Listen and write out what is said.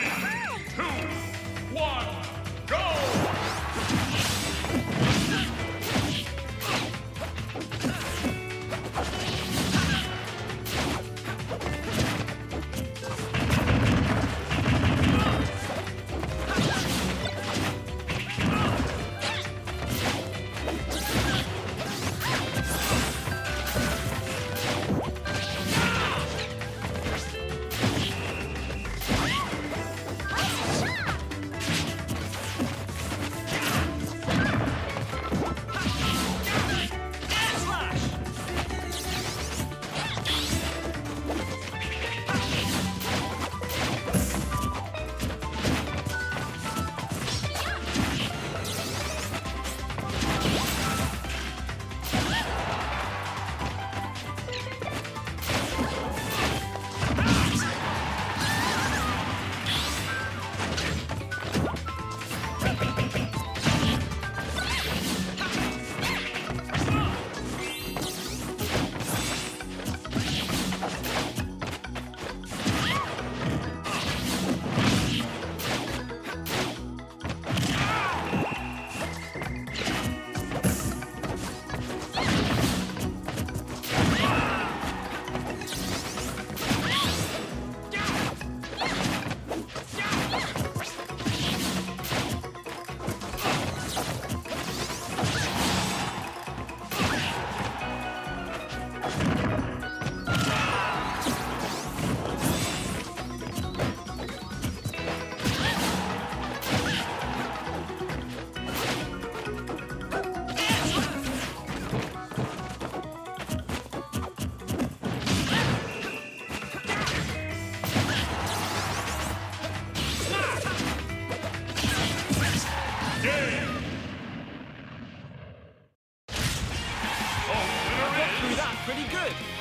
Three, two, pretty good.